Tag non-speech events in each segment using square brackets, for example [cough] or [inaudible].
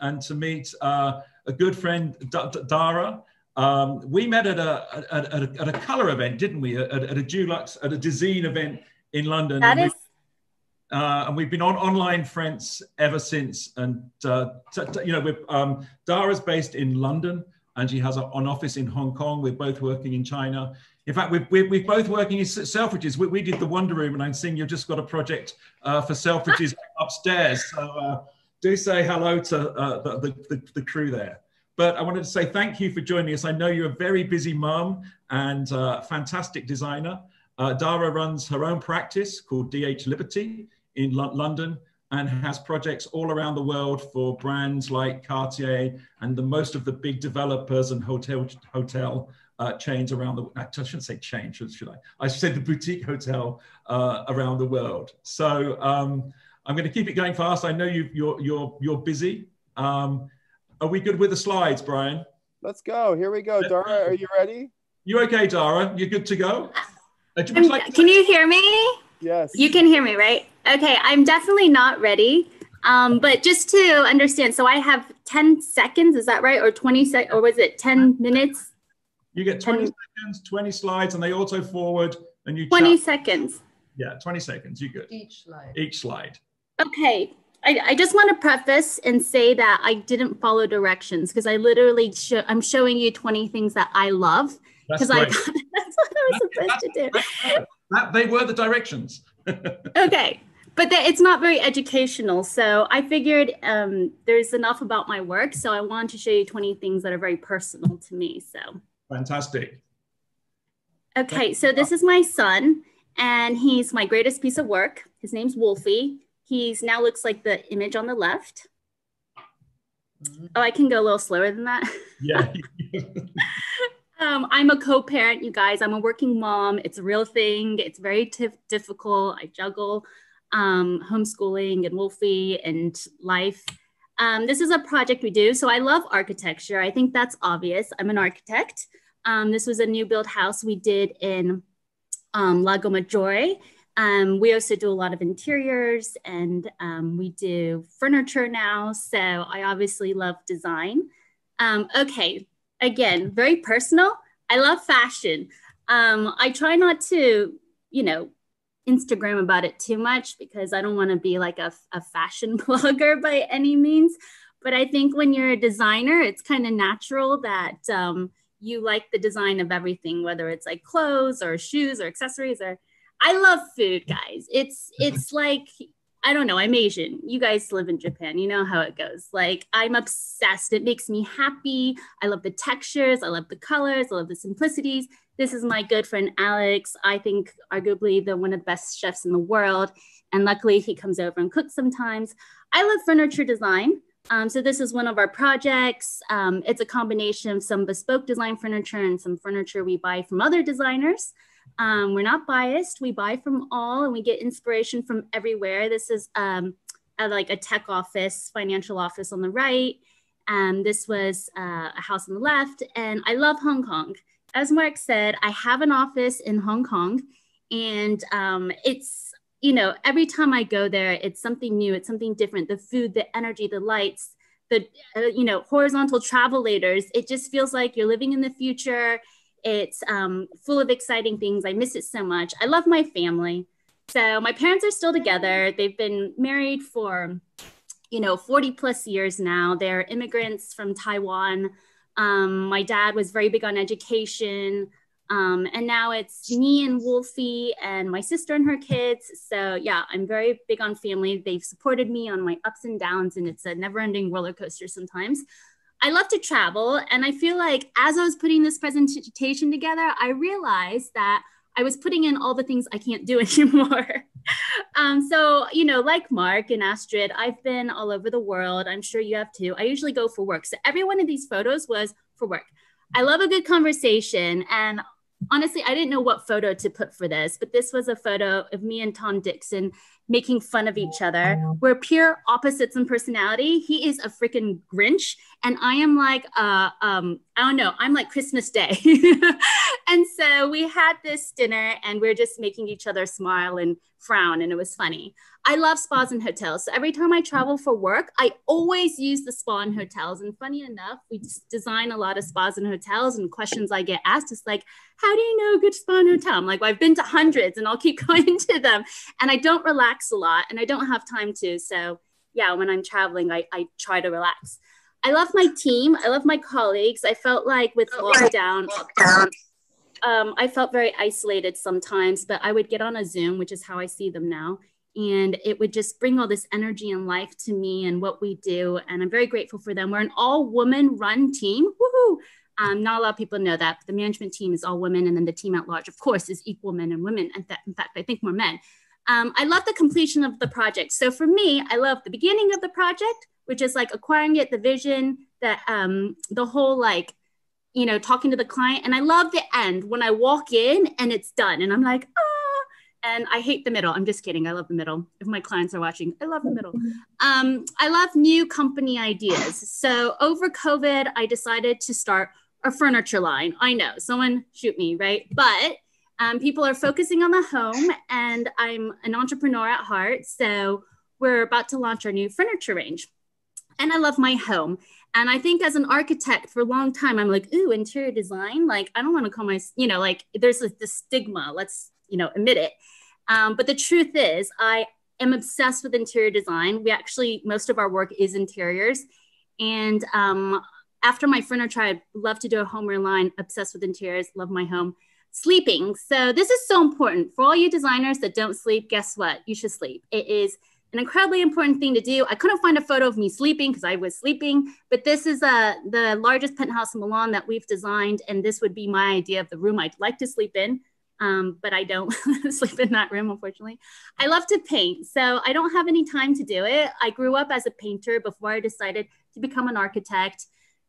and to meet uh, a good friend, D- D- Dara. Um, we met at a, at, at, a, at a color event, didn't we? At, at a Dulux, at a Dezeen event in London. That is. We, uh, and we've been on online friends ever since. And uh, t- t- you know, we're, um, Dara's based in London, and she has a, an office in Hong Kong. We're both working in China. In fact, we're, we're, we're both working in Selfridges. We, we, did the Wonder Room, and I'm seeing you've just got a project uh, for Selfridges [laughs] upstairs. So uh, do say hello to uh, the, the, the, crew there. But I wanted to say thank you for joining us. I know you're a very busy mom and uh, fantastic designer. Uh, Dara runs her own practice called DH Liberty in L London and has projects all around the world for brands like Cartier and the most of the big developers and hotel hotel uh, chains around the. I shouldn't say chain, should I? I said the boutique hotel uh, around the world. So um, I'm going to keep it going fast. I know you, you're you're you're busy. Um, are we good with the slides, Brian? Let's go. Here we go. Dara, are you ready? You okay, Dara? You good to go? Uh, like can you hear me? Yes. You can hear me, right? Okay, I'm definitely not ready. Um, but just to understand, so I have 10 seconds, is that right? Or 20 sec or was it 10 minutes? You get 20 10, seconds, 20 slides, and they auto forward and you 20 chat. seconds. Yeah, 20 seconds. You good. Each slide. Each slide. Okay. I, I just want to preface and say that I didn't follow directions because I literally show, I'm showing you 20 things that I love because I thought [laughs] that's what I was supposed to do. That, they were the directions. [laughs] okay. But the, it's not very educational. So I figured um, there's enough about my work. So I wanted to show you 20 things that are very personal to me. So fantastic. Okay. So this is my son, and he's my greatest piece of work. His name's Wolfie. He's now looks like the image on the left. Oh, I can go a little slower than that. Yeah. [laughs] [laughs] um, I'm a co-parent, you guys. I'm a working mom. It's a real thing. It's very difficult. I juggle um, homeschooling and Wolfie and life. Um, this is a project we do. So I love architecture. I think that's obvious. I'm an architect. Um, this was a new build house we did in um, Lago Maggiore. Um, we also do a lot of interiors and um, we do furniture now. So I obviously love design. Um, okay, again, very personal. I love fashion. Um, I try not to, you know, Instagram about it too much because I don't want to be like a, a fashion [laughs] blogger by any means. But I think when you're a designer, it's kind of natural that um, you like the design of everything, whether it's like clothes or shoes or accessories or I love food, guys. It's it's like I don't know. I'm Asian. You guys live in Japan. You know how it goes. Like I'm obsessed. It makes me happy. I love the textures. I love the colors. I love the simplicities. This is my good friend Alex. I think arguably the one of the best chefs in the world. And luckily he comes over and cooks sometimes. I love furniture design. Um, so this is one of our projects. Um, it's a combination of some bespoke design furniture and some furniture we buy from other designers. Um, we're not biased. We buy from all and we get inspiration from everywhere. This is um, a, like a tech office, financial office on the right. And this was uh, a house on the left. And I love Hong Kong. As Mark said, I have an office in Hong Kong. And um, it's, you know, every time I go there, it's something new, it's something different. The food, the energy, the lights, the, uh, you know, horizontal travelators. It just feels like you're living in the future it's um, full of exciting things. I miss it so much. I love my family. So my parents are still together. They've been married for, you know, 40 plus years now. They're immigrants from Taiwan. Um, my dad was very big on education. Um, and now it's me and Wolfie and my sister and her kids. So yeah, I'm very big on family. They've supported me on my ups and downs, and it's a never ending roller coaster sometimes. I love to travel. And I feel like as I was putting this presentation together, I realized that I was putting in all the things I can't do [laughs] anymore. um, so, you know, like Mark and Astrid, I've been all over the world. I'm sure you have too. I usually go for work. So every one of these photos was for work. I love a good conversation. And honestly, I didn't know what photo to put for this, but this was a photo of me and Tom Dixon making fun of each other. We're pure opposites in personality. He is a freaking Grinch, and I am like, uh, um, I don't know, I'm like Christmas Day. [laughs] and so we had this dinner and we are just making each other smile and frown, and it was funny. I love spas and hotels. So every time I travel for work, I always use the spa and hotels. And funny enough, we design a lot of spas and hotels, and questions I get asked is like, how do you know a good spa and hotel? I'm like, well, I've been to hundreds and I'll keep [laughs] going to them. And I don't relax a lot and I don't have time to. So yeah, when I'm traveling, I, I try to relax. I love my team. I love my colleagues. I felt like with all down, lockdown, um, I felt very isolated sometimes, but I would get on a Zoom, which is how I see them now. And it would just bring all this energy and life to me and what we do. And I'm very grateful for them. We're an all woman run team. Woohoo! Um, not a lot of people know that. the management team is all women. And then the team at large, of course, is equal men and women. Fact, in fact I think more men. Um, I love the completion of the project. So for me, I love the beginning of the project, which is like acquiring it, the vision, that um, the whole like, you know, talking to the client. And I love the end when I walk in and it's done. And I'm like, ah, and I hate the middle. I'm just kidding. I love the middle. If my clients are watching, I love the middle. Um, I love new company ideas. So over COVID, I decided to start a furniture line. I know, someone shoot me, right? But um, people are focusing on the home, and I'm an entrepreneur at heart. So we're about to launch our new furniture range. And I love my home. And I think as an architect for a long time, I'm like, ooh, interior design. Like, I don't want to call my, you know, like there's a, the stigma. Let's, you know, admit it. Um, but the truth is, I am obsessed with interior design. We actually, most of our work is interiors. And um, after my furniture, I'd love to do a homeware line, obsessed with interiors, love my home sleeping. So this is so important for all you designers that don't sleep. Guess what? You should sleep. It is an incredibly important thing to do. I couldn't find a photo of me sleeping because I was sleeping, but this is uh, the largest penthouse in Milan that we've designed. And this would be my idea of the room I'd like to sleep in. Um, but I don't [laughs] sleep in that room, unfortunately. I love to paint, so I don't have any time to do it. I grew up as a painter before I decided to become an architect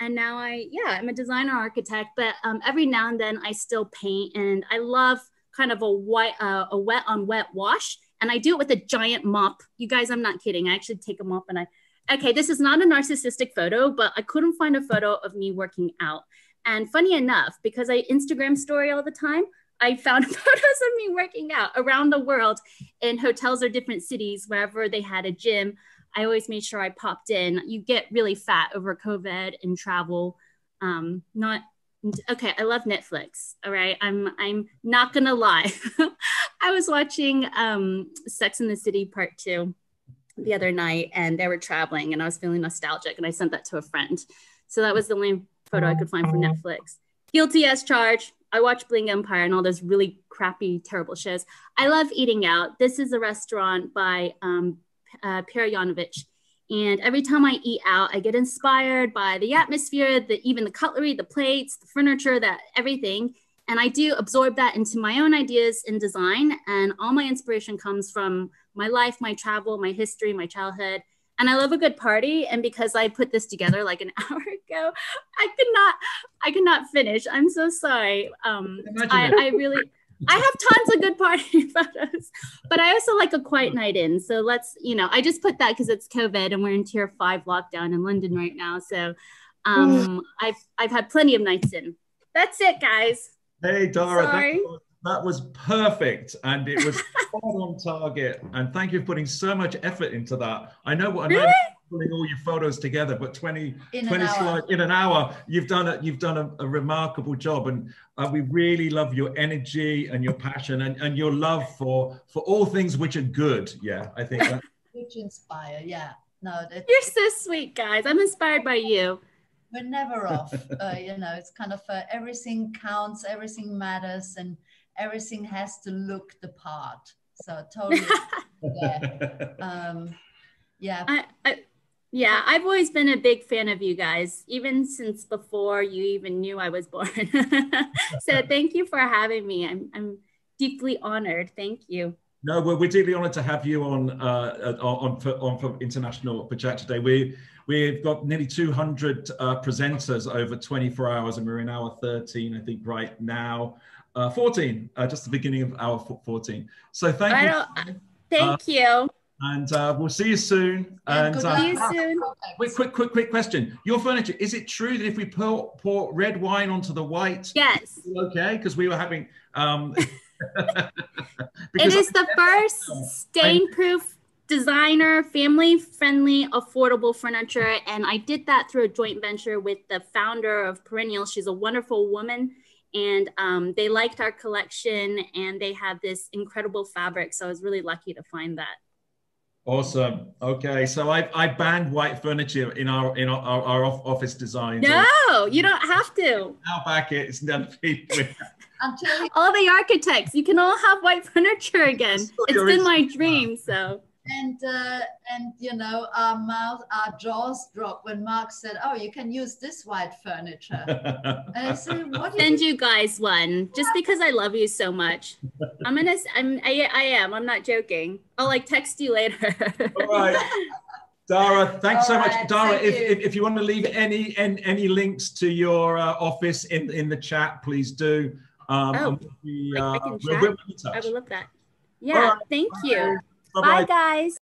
and now I, yeah, I'm a designer architect, but um, every now and then I still paint and I love kind of a white, uh, a wet on wet wash. And I do it with a giant mop. You guys, I'm not kidding. I actually take a mop and I, okay, this is not a narcissistic photo, but I couldn't find a photo of me working out. And funny enough, because I Instagram story all the time, I found [laughs] photos of me working out around the world in hotels or different cities, wherever they had a gym. I always made sure I popped in. You get really fat over COVID and travel. Um, not okay. I love Netflix. All right, I'm I'm not gonna lie. [laughs] I was watching um, Sex in the City Part Two the other night, and they were traveling, and I was feeling nostalgic, and I sent that to a friend. So that was the only photo I could find from Netflix. Guilty as charged. I watch Bling Empire and all those really crappy, terrible shows. I love eating out. This is a restaurant by um, uh, Peer Yanovich. And every time I eat out, I get inspired by the atmosphere, the even the cutlery, the plates, the furniture, that everything. And I do absorb that into my own ideas in design. And all my inspiration comes from my life, my travel, my history, my childhood. And I love a good party. And because I put this together like an [laughs] hour ago, I could not, I could not finish. I'm so sorry. Um, I, I really, I have tons of good party [laughs] photos, but I also like a quiet night in. So let's, you know, I just put that because it's COVID and we're in tier five lockdown in London right now. So um, I've I've had plenty of nights in. That's it, guys. Hey, Dara. That was, that was perfect, and it was [laughs] on target. And thank you for putting so much effort into that. I know what I know. Really? putting all your photos together but 20 in 20 slides in an hour you've done it you've done a, a, remarkable job and uh, we really love your energy and your passion and, and your love for for all things which are good yeah i think that, [laughs] which inspire yeah no you're so sweet guys i'm inspired by you we're never off uh, you know it's kind of uh, everything counts everything matters and everything has to look the part so totally yeah um yeah I, I yeah, I've always been a big fan of you guys, even since before you even knew I was born. [laughs] so thank you for having me. I'm, I'm deeply honored. Thank you. No, we're, we're deeply honored to have you on uh, on for, on for International Project today. We we've got nearly 200 uh, presenters over 24 hours, and we're in hour 13, I think, right now. Uh, 14, uh, just the beginning of hour 14. So thank you. Thank uh, you. And uh, we'll see you soon. Yeah, and good uh. See you soon. Wait, quick, quick, quick question. Your furniture, is it true that if we pour, pour red wine onto the white, Yes. okay? Because we were having. Um, [laughs] It is the first stain-proof designer, family-friendly, affordable furniture, and I did that through a joint venture with the founder of Perennial. She's a wonderful woman, and um, they liked our collection, and they have this incredible fabric. So I was really lucky to find that. Awesome. Okay, so I, I banned white furniture in our in our, our, our office designs. No, you don't have to. Now back it. It's done. You All the architects, you can all have white furniture again. So It's you're been in- my dream. So and uh, and you know our mouth our jaws dropped when Mark said, "Oh, you can use this white furniture." [laughs] And I said, "What?" send you you guys one just because I love you so much. I'm gonna. I'm. I, I am. I'm not joking. I'll like text you later. All right. Dara, thanks so All much. right, Dara, if, you. if, if you want to leave any any, any links to your uh, office in, in the chat, please do. Um, Oh, and we, like uh, freaking we'll, chat? we'll be in I would love that. Yeah. right. Thank you. Bye-bye. Bye, guys.